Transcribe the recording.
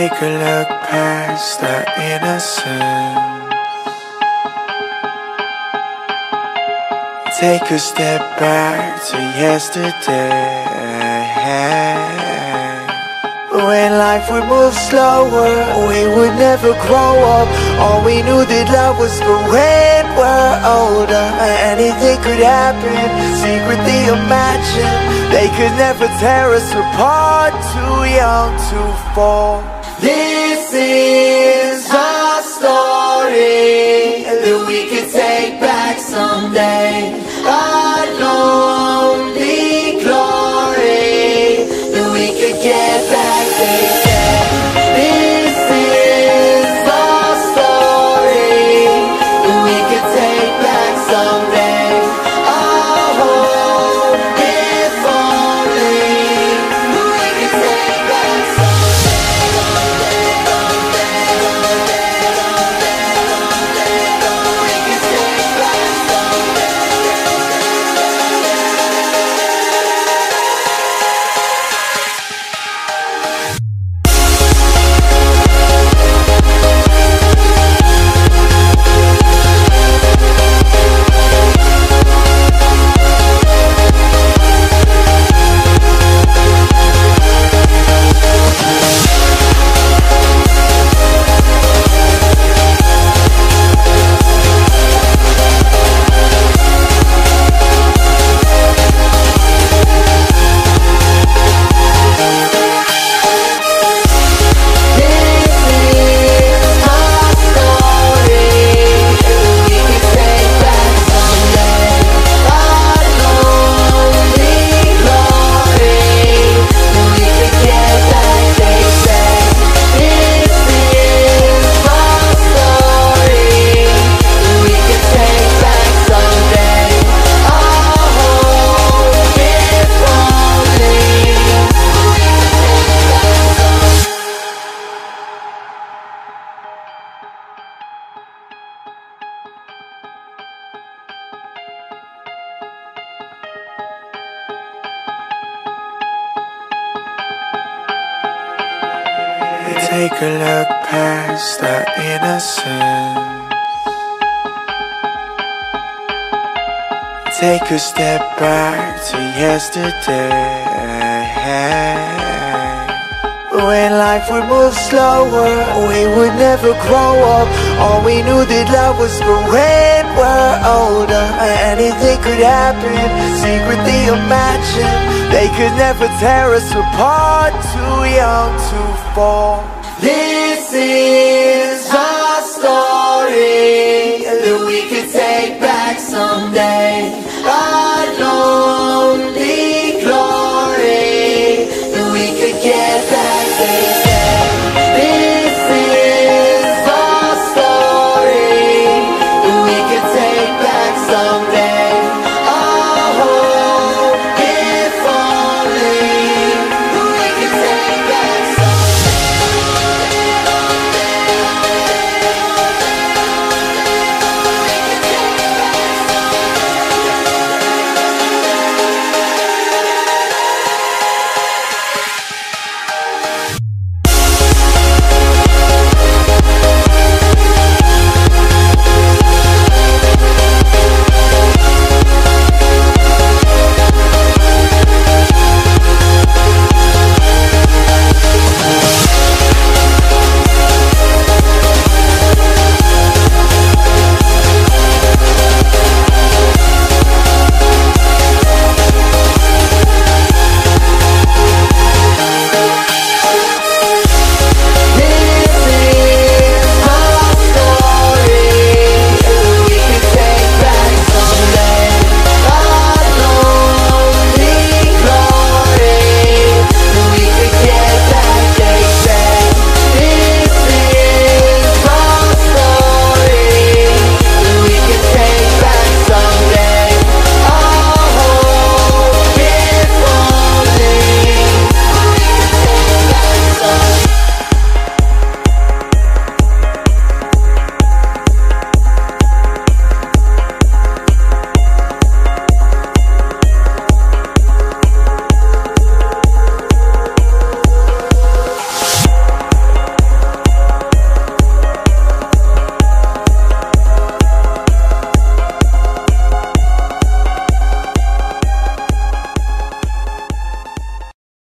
Take a look past our innocence. Take a step back to yesterday. When life would move slower, we would never grow up. All we knew that love was for when we're older. Anything could happen, secretly imagine. They could never tear us apart, too young to fall. This is our story that we could take back someday. Our lonely glory that we could get back. Take a look past our innocence. Take a step back to yesterday. When life would move slower, we would never grow up. All we knew that love was for when we're older. Anything could happen, secretly imagine. They could never tear us apart, too young to fall. This is